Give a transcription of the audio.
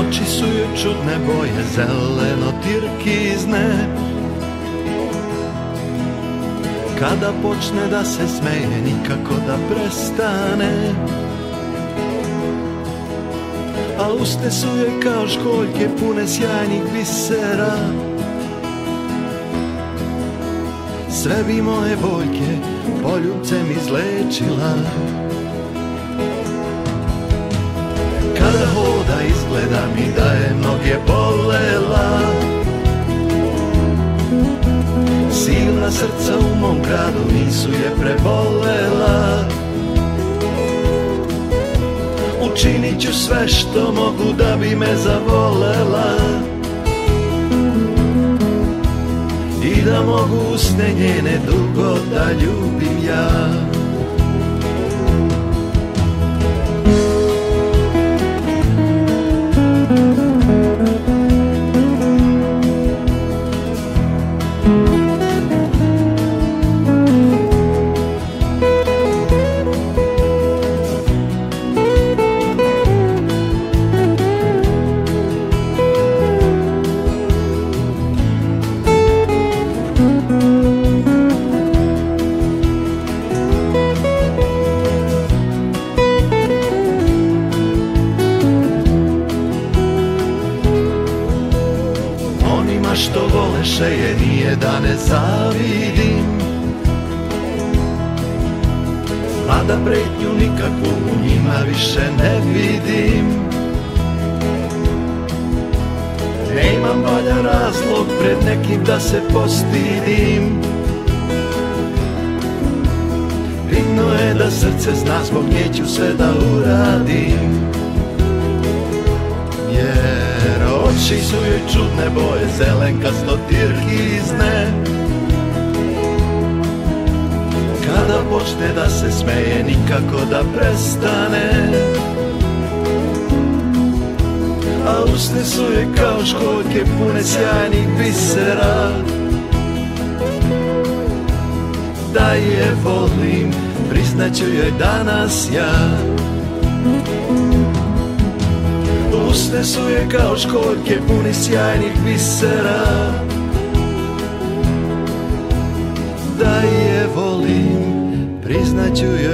Oči su joj čudne boje, zeleno tirkizne Kada počne da se smeje, nikako da prestane. A uste su joj kao školjke pune sjajnih bisera. Sve bi moje boljke poljubcem izlečila izgleda mi da je noge bolela. Silna srca u mom gradu nisu je prebolela Učinit ću sve što mogu da bi me zavolela I da mogu usne njene dugo da ljubim ja Onima što vole šeje nije da ne zavidim. Mada pretnju nikakvu u njima više ne vidim. Ne imam valja razlog pred nekim da se postidim. Bitno je da srce zna zbog nje ću sve da uradim oči su joj čudne boje Zelenkasto tirkizne Kada počne da se smeje Nikako da prestane. A usne su joj kao školjke Pune sjajnih bisera. Da je volim Priznaću joj danas ja Usne su je kao školjke puni sjajnih bisera Da je volim, priznaću joj